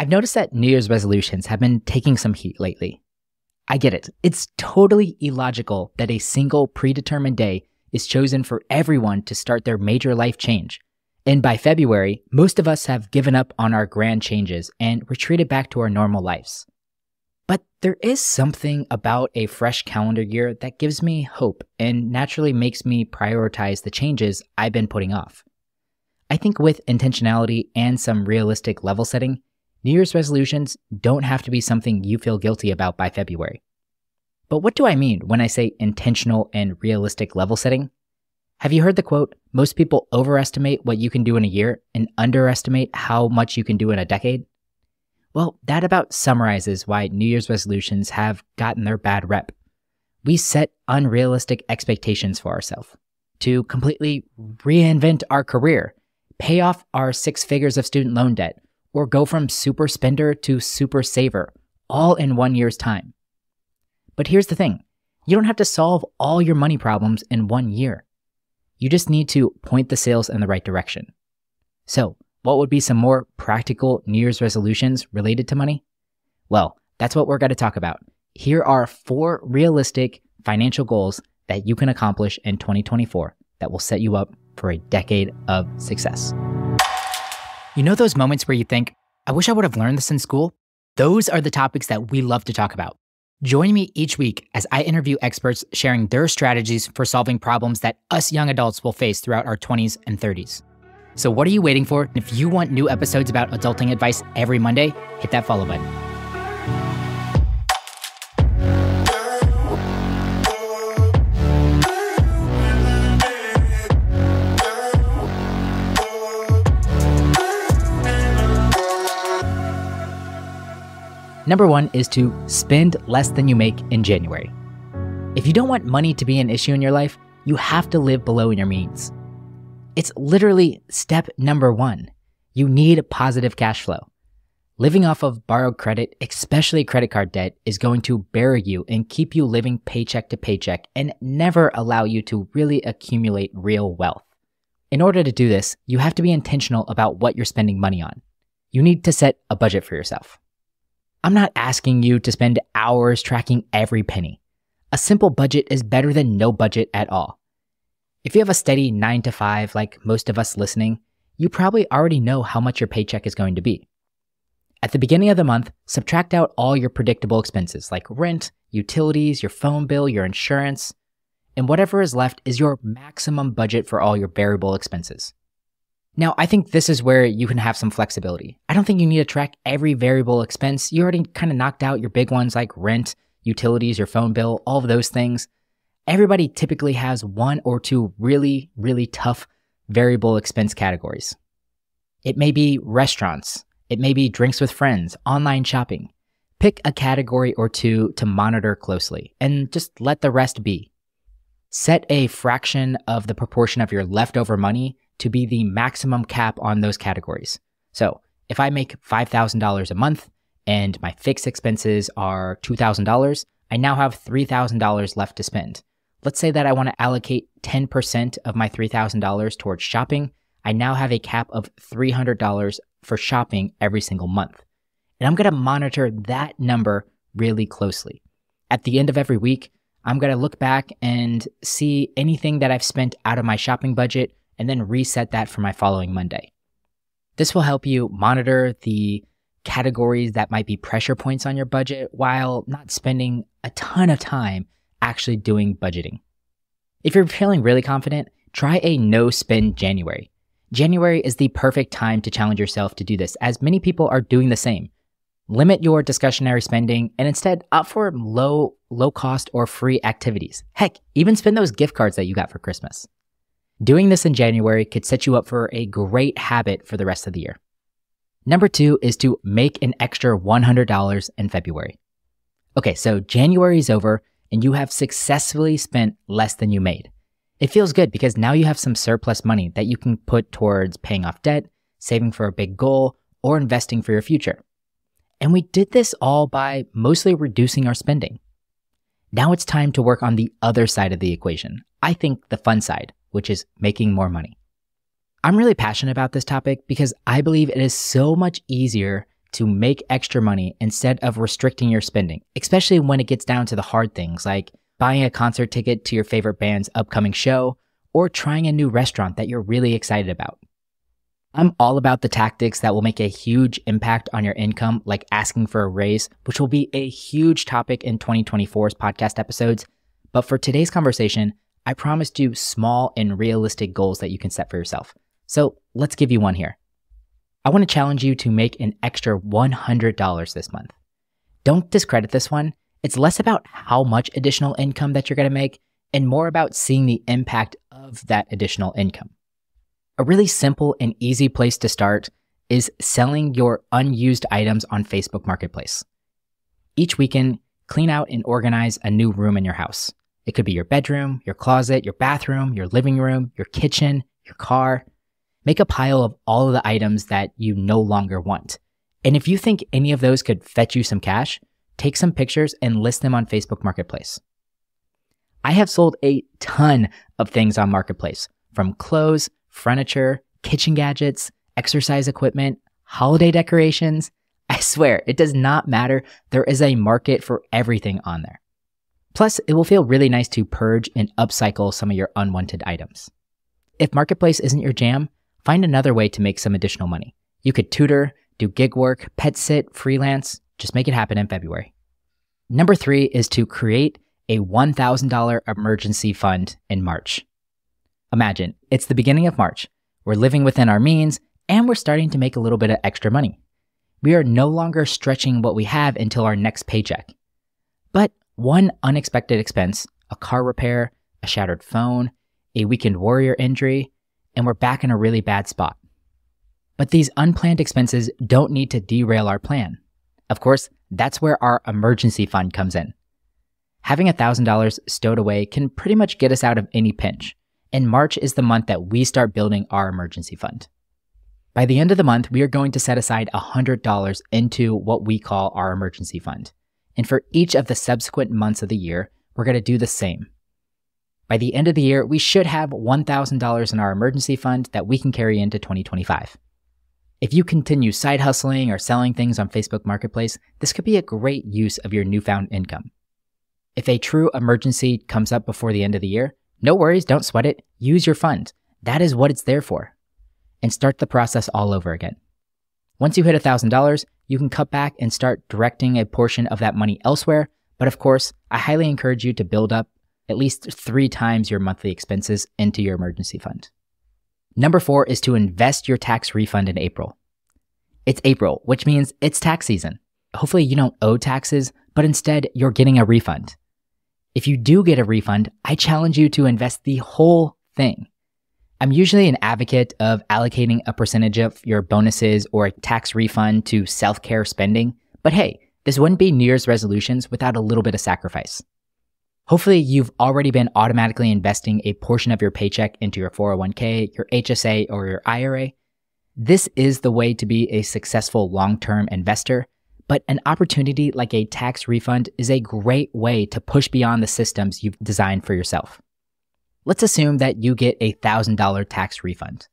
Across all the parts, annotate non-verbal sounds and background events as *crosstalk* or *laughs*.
I've noticed that New Year's resolutions have been taking some heat lately. I get it. It's totally illogical that a single predetermined day is chosen for everyone to start their major life change. And by February, most of us have given up on our grand changes and retreated back to our normal lives. But there is something about a fresh calendar year that gives me hope and naturally makes me prioritize the changes I've been putting off. I think with intentionality and some realistic level setting, New Year's resolutions don't have to be something you feel guilty about by February. But what do I mean when I say intentional and realistic level setting? Have you heard the quote, most people overestimate what you can do in a year and underestimate how much you can do in a decade? Well, that about summarizes why New Year's resolutions have gotten their bad rep. We set unrealistic expectations for ourselves to completely reinvent our career, pay off our six figures of student loan debt, or go from super spender to super saver, all in one year's time. But here's the thing you don't have to solve all your money problems in one year. You just need to point the sails in the right direction. So, what would be some more practical New Year's resolutions related to money? Well, that's what we're going to talk about. Here are four realistic financial goals that you can accomplish in 2024 that will set you up for a decade of success. You know those moments where you think, I wish I would have learned this in school? Those are the topics that we love to talk about. Join me each week as I interview experts sharing their strategies for solving problems that us young adults will face throughout our 20s and 30s. So, what are you waiting for? If you want new episodes about adulting advice every Monday, hit that follow button. Number one is to spend less than you make in January. If you don't want money to be an issue in your life, you have to live below your means. It's literally step number one. You need positive cash flow. Living off of borrowed credit, especially credit card debt, is going to bury you and keep you living paycheck to paycheck and never allow you to really accumulate real wealth. In order to do this, you have to be intentional about what you're spending money on. You need to set a budget for yourself. I'm not asking you to spend hours tracking every penny. A simple budget is better than no budget at all. If you have a steady 9 to 5 like most of us listening, you probably already know how much your paycheck is going to be. At the beginning of the month, subtract out all your predictable expenses like rent, utilities, your phone bill, your insurance, and whatever is left is your maximum budget for all your variable expenses. Now, I think this is where you can have some flexibility. I don't think you need to track every variable expense. You already kind of knocked out your big ones like rent, utilities, your phone bill, all of those things. Everybody typically has one or two really, really tough variable expense categories. It may be restaurants, it may be drinks with friends, online shopping. Pick a category or two to monitor closely and just let the rest be. Set a fraction of the proportion of your leftover money to be the maximum cap on those categories. So if I make $5,000 a month and my fixed expenses are $2,000, I now have $3,000 left to spend. Let's say that I want to allocate 10% of my $3,000 towards shopping. I now have a cap of $300 for shopping every single month. And I'm going to monitor that number really closely. At the end of every week, I'm going to look back and see anything that I've spent out of my shopping budget and then reset that for my following Monday. This will help you monitor the categories that might be pressure points on your budget while not spending a ton of time actually doing budgeting. If you're feeling really confident, try a no spend January. January is the perfect time to challenge yourself to do this, as many people are doing the same. Limit your discretionary spending and instead opt for low, low cost or free activities. Heck, even spend those gift cards that you got for Christmas. Doing this in January could set you up for a great habit for the rest of the year. Number two is to make an extra $100 in February. Okay, so January is over and you have successfully spent less than you made. It feels good because now you have some surplus money that you can put towards paying off debt, saving for a big goal, or investing for your future. And we did this all by mostly reducing our spending. Now it's time to work on the other side of the equation. I think the fun side, which is making more money. I'm really passionate about this topic because I believe it is so much easier to make extra money instead of restricting your spending, especially when it gets down to the hard things like buying a concert ticket to your favorite band's upcoming show or trying a new restaurant that you're really excited about. I'm all about the tactics that will make a huge impact on your income, like asking for a raise, which will be a huge topic in 2024's podcast episodes. But for today's conversation, I promised you small and realistic goals that you can set for yourself. So let's give you one here. I want to challenge you to make an extra $100 this month. Don't discredit this one. It's less about how much additional income that you're going to make and more about seeing the impact of that additional income. A really simple and easy place to start is selling your unused items on Facebook Marketplace. Each weekend, clean out and organize a new room in your house. It could be your bedroom, your closet, your bathroom, your living room, your kitchen, your car. Make a pile of all of the items that you no longer want. And if you think any of those could fetch you some cash, take some pictures and list them on Facebook Marketplace. I have sold a ton of things on Marketplace, from clothes, furniture, kitchen gadgets, exercise equipment, holiday decorations. *laughs* I swear, it does not matter. There is a market for everything on there. Plus, it will feel really nice to purge and upcycle some of your unwanted items. If Marketplace isn't your jam, find another way to make some additional money. You could tutor, do gig work, pet sit, freelance, just make it happen in February. Number three is to create a $1,000 emergency fund in March. Imagine it's the beginning of March. We're living within our means and we're starting to make a little bit of extra money. We are no longer stretching what we have until our next paycheck. But one unexpected expense, a car repair, a shattered phone, a weekend warrior injury, and we're back in a really bad spot. But these unplanned expenses don't need to derail our plan. Of course, that's where our emergency fund comes in. Having $1,000 stowed away can pretty much get us out of any pinch, and March is the month that we start building our emergency fund. By the end of the month, we are going to set aside $100 into what we call our emergency fund. And for each of the subsequent months of the year, we're going to do the same. By the end of the year, we should have $1,000 in our emergency fund that we can carry into 2025. If you continue side hustling or selling things on Facebook Marketplace, this could be a great use of your newfound income. If a true emergency comes up before the end of the year, no worries, don't sweat it. Use your fund. That is what it's there for. And start the process all over again. Once you hit $1,000, you can cut back and start directing a portion of that money elsewhere. But of course, I highly encourage you to build up at least three times your monthly expenses into your emergency fund. Number four is to invest your tax refund in April. It's April, which means it's tax season. Hopefully, you don't owe taxes, but instead, you're getting a refund. If you do get a refund, I challenge you to invest the whole thing. I'm usually an advocate of allocating a percentage of your bonuses or a tax refund to self care spending, but hey, this wouldn't be New Year's resolutions without a little bit of sacrifice. Hopefully, you've already been automatically investing a portion of your paycheck into your 401k, your HSA, or your IRA. This is the way to be a successful long term investor but an opportunity like a tax refund is a great way to push beyond the systems you've designed for yourself. Let's assume that you get a $1,000 tax refund.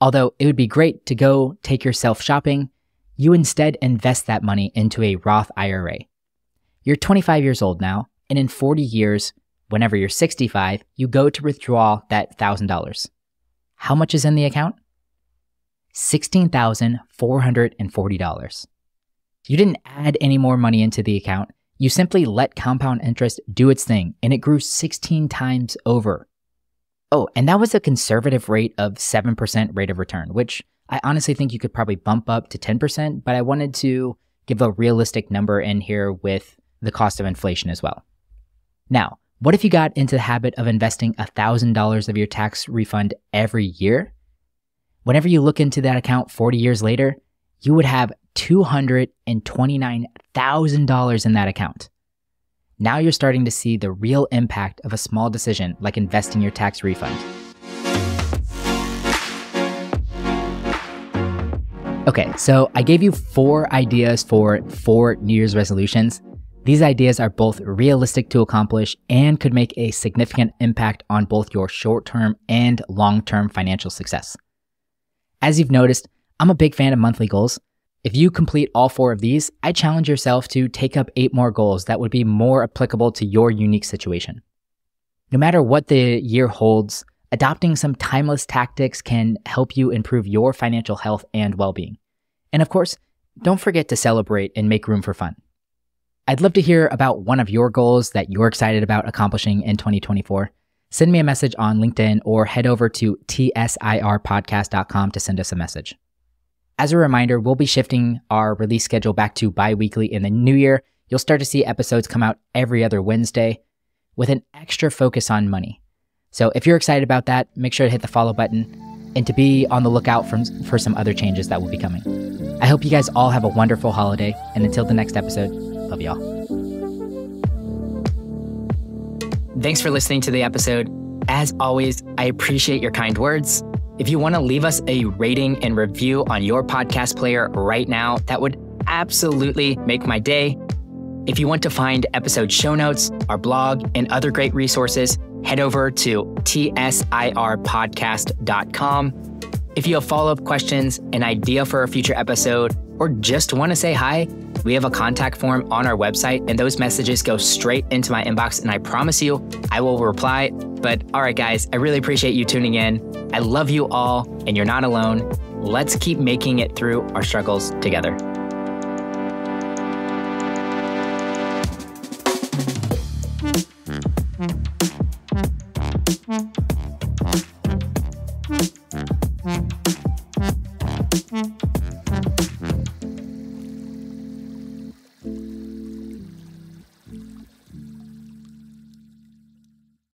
Although it would be great to go take yourself shopping, you instead invest that money into a Roth IRA. You're 25 years old now, and in 40 years, whenever you're 65, you go to withdraw that $1,000. How much is in the account? $16,440. You didn't add any more money into the account. You simply let compound interest do its thing, and it grew 16 times over. Oh, and that was a conservative rate of 7% rate of return, which I honestly think you could probably bump up to 10%, but I wanted to give a realistic number in here with the cost of inflation as well. Now, what if you got into the habit of investing $1,000 of your tax refund every year? Whenever you look into that account 40 years later, you would have $229,000 in that account. Now you're starting to see the real impact of a small decision like investing your tax refund. Okay, so I gave you four ideas for four New Year's resolutions. These ideas are both realistic to accomplish and could make a significant impact on both your short term and long term financial success. As you've noticed, I'm a big fan of monthly goals, If you complete all four of these, I challenge yourself to take up eight more goals that would be more applicable to your unique situation. No matter what the year holds, adopting some timeless tactics can help you improve your financial health and well being. And of course, don't forget to celebrate and make room for fun. I'd love to hear about one of your goals that you're excited about accomplishing in 2024. Send me a message on LinkedIn or head over to tsirpodcast.com to send us a message. As a reminder, we'll be shifting our release schedule back to bi weekly in the new year. You'll start to see episodes come out every other Wednesday with an extra focus on money. So if you're excited about that, make sure to hit the follow button and to be on the lookout from, for some other changes that will be coming. I hope you guys all have a wonderful holiday. And until the next episode, love y'all. Thanks for listening to the episode. As always, I appreciate your kind words. If you want to leave us a rating and review on your podcast player right now, that would absolutely make my day. If you want to find episode show notes, our blog, and other great resources, head over to tsirpodcast.com. If you have follow up questions, an idea for a future episode, or just want to say hi, we have a contact form on our website, and those messages go straight into my inbox. And I promise you, I will reply. But all right, guys, I really appreciate you tuning in. I love you all, and you're not alone. Let's keep making it through our struggles together.